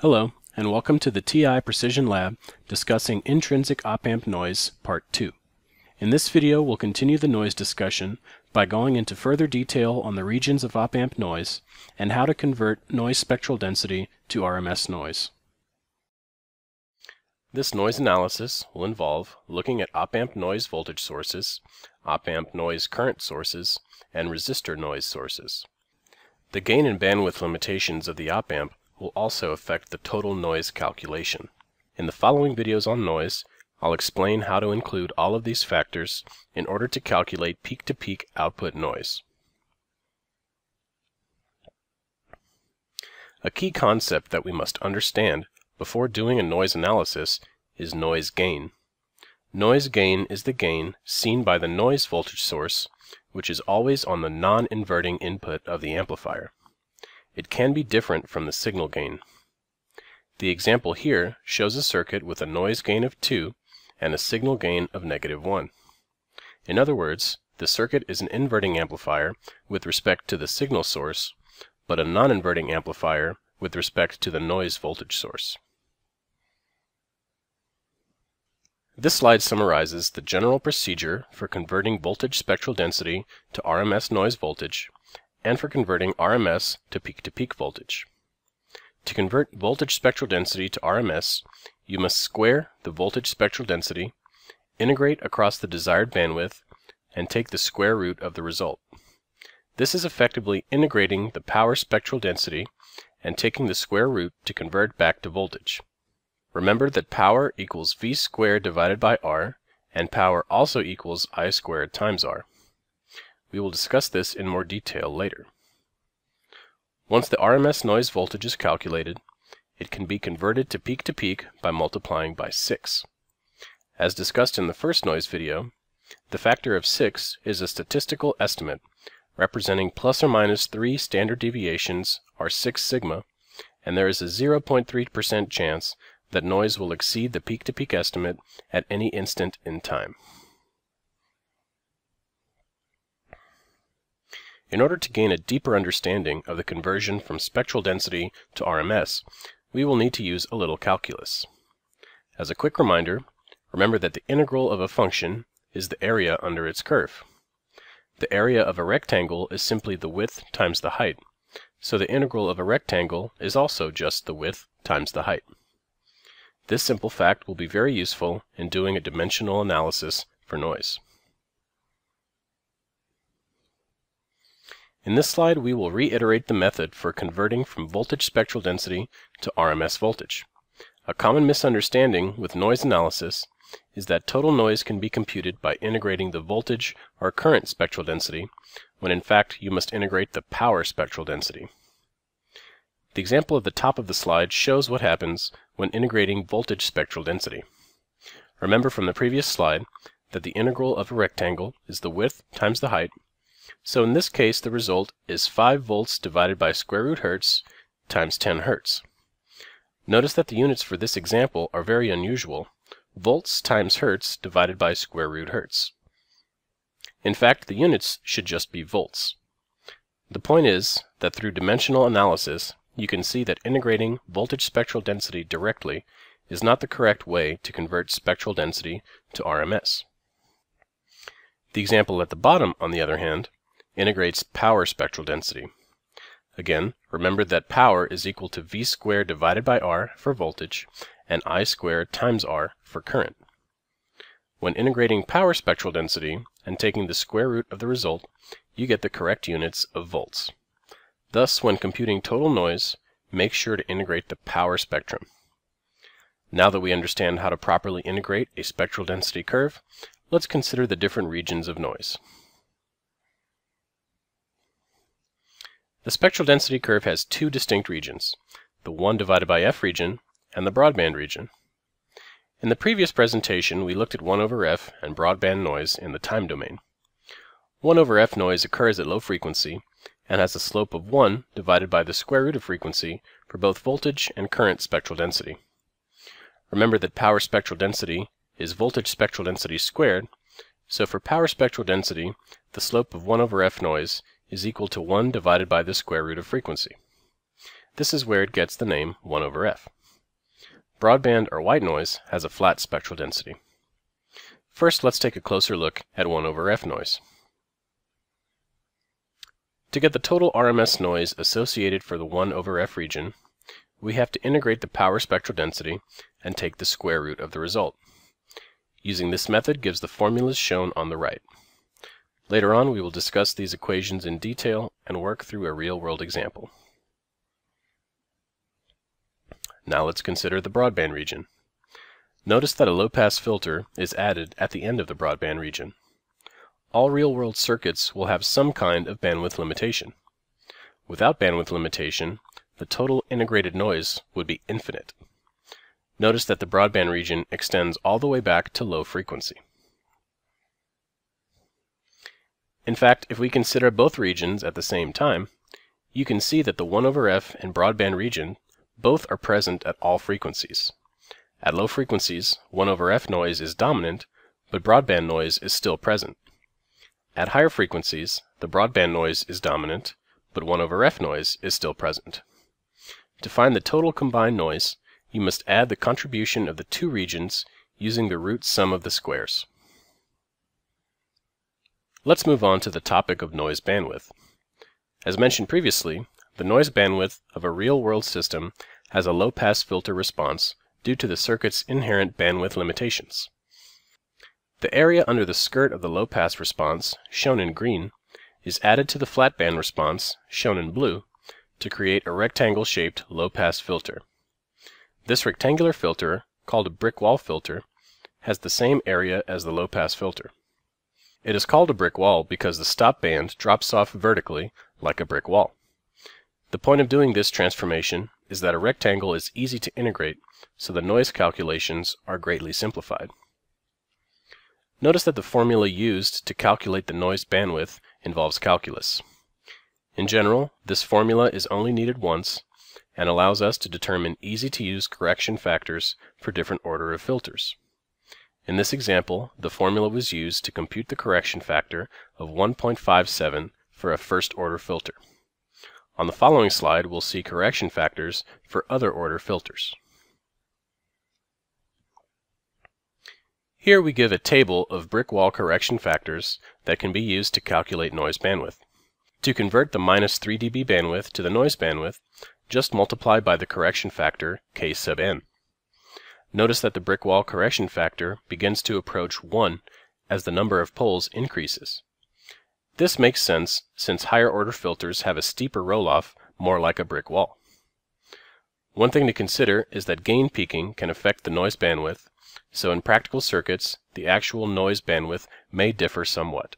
Hello, and welcome to the TI Precision Lab discussing intrinsic op-amp noise, Part 2. In this video, we'll continue the noise discussion by going into further detail on the regions of op-amp noise and how to convert noise spectral density to RMS noise. This noise analysis will involve looking at op-amp noise voltage sources, op-amp noise current sources, and resistor noise sources. The gain and bandwidth limitations of the op-amp will also affect the total noise calculation. In the following videos on noise, I'll explain how to include all of these factors in order to calculate peak-to-peak -peak output noise. A key concept that we must understand before doing a noise analysis is noise gain. Noise gain is the gain seen by the noise voltage source, which is always on the non-inverting input of the amplifier. It can be different from the signal gain. The example here shows a circuit with a noise gain of 2 and a signal gain of negative 1. In other words, the circuit is an inverting amplifier with respect to the signal source, but a non-inverting amplifier with respect to the noise voltage source. This slide summarizes the general procedure for converting voltage spectral density to RMS noise voltage and for converting RMS to peak-to-peak -peak voltage. To convert voltage spectral density to RMS, you must square the voltage spectral density, integrate across the desired bandwidth, and take the square root of the result. This is effectively integrating the power spectral density and taking the square root to convert back to voltage. Remember that power equals V squared divided by R, and power also equals I squared times R. We will discuss this in more detail later. Once the RMS noise voltage is calculated, it can be converted to peak-to-peak -peak by multiplying by 6. As discussed in the first noise video, the factor of 6 is a statistical estimate representing plus or minus 3 standard deviations or 6 sigma, and there is a 0.3% chance that noise will exceed the peak-to-peak -peak estimate at any instant in time. In order to gain a deeper understanding of the conversion from spectral density to RMS, we will need to use a little calculus. As a quick reminder, remember that the integral of a function is the area under its curve. The area of a rectangle is simply the width times the height, so the integral of a rectangle is also just the width times the height. This simple fact will be very useful in doing a dimensional analysis for noise. In this slide, we will reiterate the method for converting from voltage spectral density to RMS voltage. A common misunderstanding with noise analysis is that total noise can be computed by integrating the voltage or current spectral density, when in fact you must integrate the power spectral density. The example at the top of the slide shows what happens when integrating voltage spectral density. Remember from the previous slide that the integral of a rectangle is the width times the height, so in this case the result is 5 volts divided by square root hertz times 10 hertz. Notice that the units for this example are very unusual, volts times hertz divided by square root hertz. In fact, the units should just be volts. The point is that through dimensional analysis, you can see that integrating voltage spectral density directly is not the correct way to convert spectral density to RMS. The example at the bottom, on the other hand, integrates power spectral density. Again, remember that power is equal to V squared divided by R for voltage and I squared times R for current. When integrating power spectral density and taking the square root of the result, you get the correct units of volts. Thus, when computing total noise, make sure to integrate the power spectrum. Now that we understand how to properly integrate a spectral density curve, let's consider the different regions of noise. The spectral density curve has two distinct regions, the 1 divided by f region and the broadband region. In the previous presentation, we looked at 1 over f and broadband noise in the time domain. 1 over f noise occurs at low frequency and has a slope of 1 divided by the square root of frequency for both voltage and current spectral density. Remember that power spectral density is voltage spectral density squared, so for power spectral density, the slope of 1 over f noise is equal to 1 divided by the square root of frequency. This is where it gets the name 1 over f. Broadband or white noise has a flat spectral density. First, let's take a closer look at 1 over f noise. To get the total RMS noise associated for the 1 over f region, we have to integrate the power spectral density and take the square root of the result. Using this method gives the formulas shown on the right. Later on, we will discuss these equations in detail and work through a real-world example. Now let's consider the broadband region. Notice that a low-pass filter is added at the end of the broadband region. All real-world circuits will have some kind of bandwidth limitation. Without bandwidth limitation, the total integrated noise would be infinite. Notice that the broadband region extends all the way back to low frequency. In fact, if we consider both regions at the same time, you can see that the 1 over f and broadband region both are present at all frequencies. At low frequencies, 1 over f noise is dominant, but broadband noise is still present. At higher frequencies, the broadband noise is dominant, but 1 over f noise is still present. To find the total combined noise, you must add the contribution of the two regions using the root sum of the squares. Let's move on to the topic of noise bandwidth. As mentioned previously, the noise bandwidth of a real-world system has a low-pass filter response due to the circuit's inherent bandwidth limitations. The area under the skirt of the low-pass response, shown in green, is added to the flat band response, shown in blue, to create a rectangle-shaped low-pass filter. This rectangular filter, called a brick wall filter, has the same area as the low-pass filter. It is called a brick wall because the stop band drops off vertically like a brick wall. The point of doing this transformation is that a rectangle is easy to integrate, so the noise calculations are greatly simplified. Notice that the formula used to calculate the noise bandwidth involves calculus. In general, this formula is only needed once and allows us to determine easy-to-use correction factors for different order of filters. In this example, the formula was used to compute the correction factor of 1.57 for a first-order filter. On the following slide, we'll see correction factors for other order filters. Here we give a table of brick wall correction factors that can be used to calculate noise bandwidth. To convert the minus 3 dB bandwidth to the noise bandwidth, just multiply by the correction factor k sub n. Notice that the brick wall correction factor begins to approach 1 as the number of poles increases. This makes sense since higher order filters have a steeper roll-off, more like a brick wall. One thing to consider is that gain peaking can affect the noise bandwidth, so in practical circuits, the actual noise bandwidth may differ somewhat.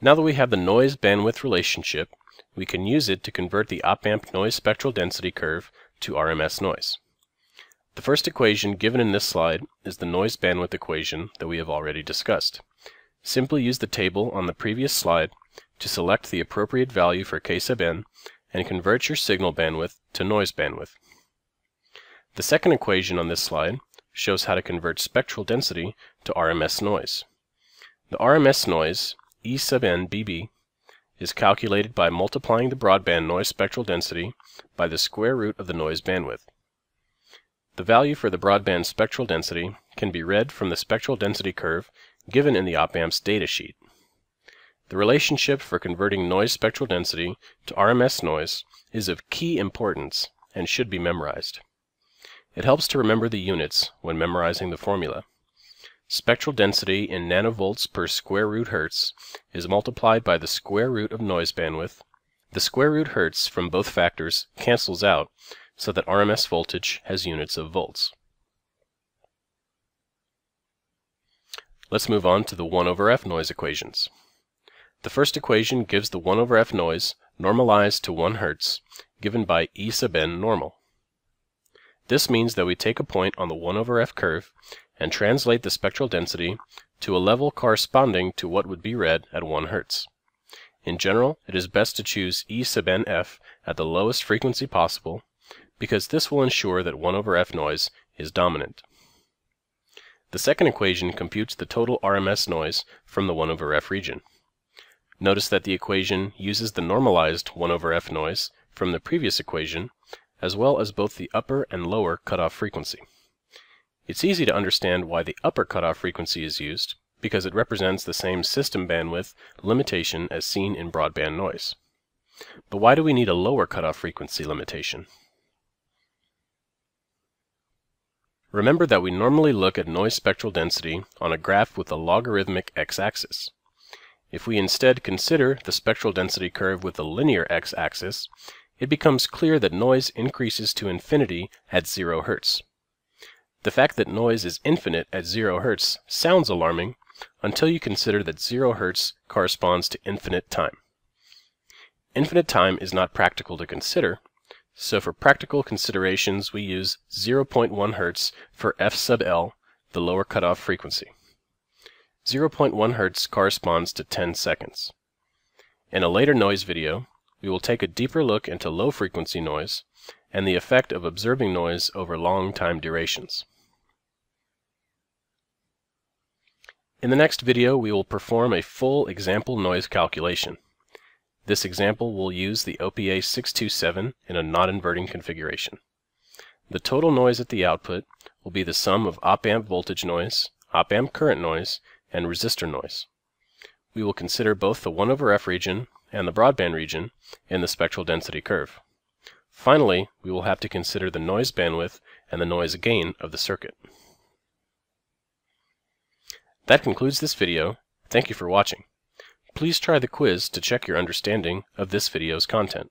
Now that we have the noise bandwidth relationship, we can use it to convert the op-amp noise spectral density curve to RMS noise. The first equation given in this slide is the noise bandwidth equation that we have already discussed. Simply use the table on the previous slide to select the appropriate value for k sub n and convert your signal bandwidth to noise bandwidth. The second equation on this slide shows how to convert spectral density to RMS noise. The RMS noise E sub n bb is calculated by multiplying the broadband noise spectral density by the square root of the noise bandwidth. The value for the broadband spectral density can be read from the spectral density curve given in the op-amp's datasheet. The relationship for converting noise spectral density to RMS noise is of key importance and should be memorized. It helps to remember the units when memorizing the formula. Spectral density in nanovolts per square root hertz is multiplied by the square root of noise bandwidth. The square root hertz from both factors cancels out so that RMS voltage has units of volts. Let's move on to the 1 over f noise equations. The first equation gives the 1 over f noise normalized to 1 hertz given by E sub n normal. This means that we take a point on the 1 over f curve and translate the spectral density to a level corresponding to what would be read at 1 Hz. In general, it is best to choose E sub nf at the lowest frequency possible, because this will ensure that 1 over f noise is dominant. The second equation computes the total RMS noise from the 1 over f region. Notice that the equation uses the normalized 1 over f noise from the previous equation, as well as both the upper and lower cutoff frequency. It's easy to understand why the upper cutoff frequency is used, because it represents the same system bandwidth limitation as seen in broadband noise. But why do we need a lower cutoff frequency limitation? Remember that we normally look at noise spectral density on a graph with a logarithmic x-axis. If we instead consider the spectral density curve with a linear x-axis, it becomes clear that noise increases to infinity at 0 Hz. The fact that noise is infinite at 0 Hz sounds alarming until you consider that 0 Hz corresponds to infinite time. Infinite time is not practical to consider, so for practical considerations we use 0.1 Hz for f sub L, the lower cutoff frequency. 0.1 Hz corresponds to 10 seconds. In a later noise video, we will take a deeper look into low frequency noise and the effect of observing noise over long time durations. In the next video, we will perform a full example noise calculation. This example will use the OPA 627 in a non-inverting configuration. The total noise at the output will be the sum of op-amp voltage noise, op-amp current noise, and resistor noise. We will consider both the 1 over f region and the broadband region in the spectral density curve. Finally, we will have to consider the noise bandwidth and the noise gain of the circuit. That concludes this video. Thank you for watching. Please try the quiz to check your understanding of this video's content.